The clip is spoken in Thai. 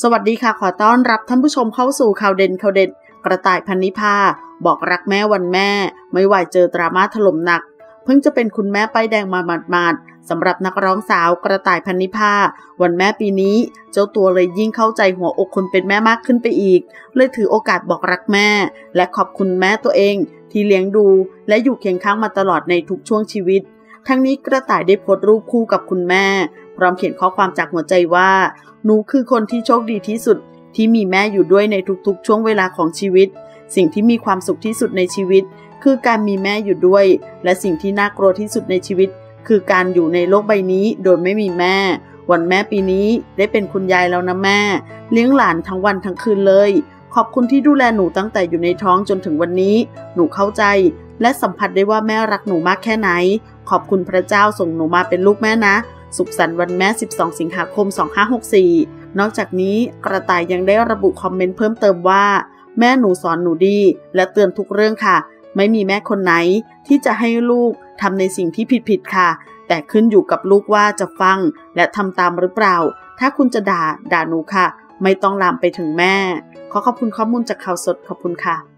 สวัสดีค่ะ ขอต้อนรับท่านผู้ชมเข้าสู่ข่าวเด่นข่าวเด็ด กระต่ายพันนิพาบอกรักแม่วันแม่ ไม่ไหวเจอดราม่าถล่มหนัก เพิ่งจะเป็นคุณแม่ป้ายแดงมาหมาดๆสำหรับนักร้องสาวกระต่ายพันนิพาวันแม่ปีนี้ เจ้าตัวเลยยิ่งเข้าใจหัวอกคนเป็นแม่มากขึ้นไปอีก เลยถือโอกาสบอกรักแม่ และขอบคุณแม่ตัวเอง ที่เลี้ยงดู และอยู่เคียงข้างมาตลอดในทุกช่วงชีวิต ทั้งนี้กระต่ายได้โพสต์รูปคู่กับคุณแม่ พร้อมเขียนข้อความจากหัวใจว่า หนูคือคนที่โชคดีที่สุด ที่มีแม่อยู่ด้วยในทุกๆ ช่วงเวลาของชีวิต สิ่งที่มีความสุขที่สุดในชีวิต คือการมีแม่อยู่ด้วย และสิ่งที่น่ากลัวที่สุดในชีวิต คือการอยู่ในโลกใบนี้โดยไม่มีแม่ วันแม่ปีนี้ได้เป็นคุณยายแล้วนะแม่ เลี้ยงหลานทั้งวันทั้งคืนเลยขอบคุณที่ดูแลหนูตั้งแต่อยู่ในท้องจนถึงวันนี้ หนูเข้าใจ และสัมผัสได้ว่าแม่รักหนูมากแค่ไหน ขอบคุณพระเจ้าส่งหนูมาเป็นลูกแม่นะ สุขสันต์วันแม่ 12 สิงหาคม 2564 นอกจากนี้กระต่ายยังได้ระบุคอมเมนต์เพิ่มเติมว่า แม่หนูสอนหนูดี และเตือนทุกเรื่องค่ะ ไม่มีแม่คนไหน ที่จะให้ลูกทำในสิ่งที่ผิดๆค่ะ แต่ขึ้นอยู่กับลูกว่าจะฟัง และทำตามหรือเปล่า ถ้าคุณจะด่าด่าหนูค่ะ ไม่ต้องลามไปถึงแม่ ขอขอบคุณข้อมูลจากข่าวสดขอบคุณค่ะ